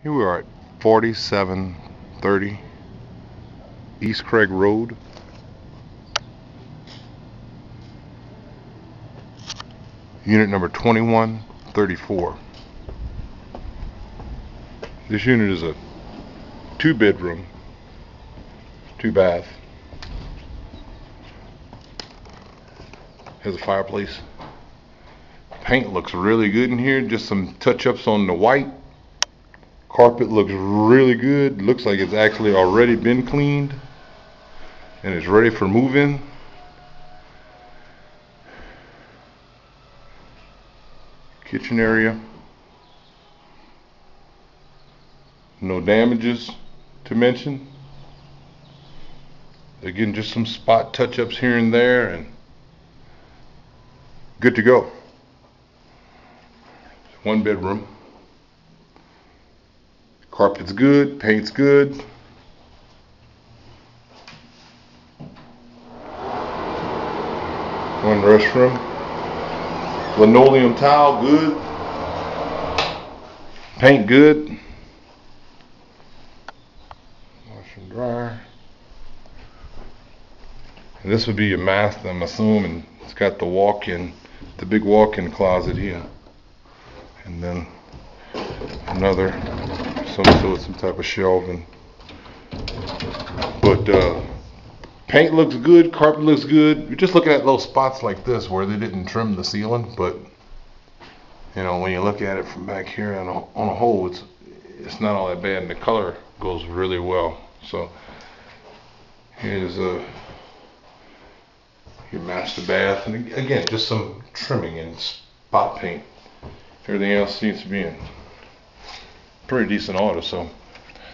Here we are at 4730 East Craig Road. Unit number 2134. This unit is a two bedroom, two bath. Has a fireplace. Paint looks really good in here. Just some touch ups on the white Carpet looks really good. Looks like it's actually already been cleaned and it's ready for move-in. Kitchen area. No damages to mention. Again, just some spot touch-ups here and there and good to go. One bedroom. Carpet's good, paint's good. One restroom. Linoleum tile, good. Paint good. Wash and dryer. And this would be your master, I'm assuming. It's got the walk-in, the big walk-in closet here. And then another some sort, some type of shelving. But uh, paint looks good, carpet looks good. You're just looking at little spots like this where they didn't trim the ceiling, but you know when you look at it from back here on a, on a whole, it's it's not all that bad, and the color goes really well. So here's a uh, your master bath, and again just some trimming and spot paint. Everything else seems to be in pretty decent auto. So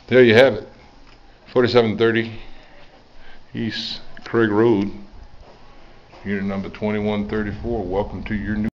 there you have it. 4730 East Craig Road, unit number 2134. Welcome to your new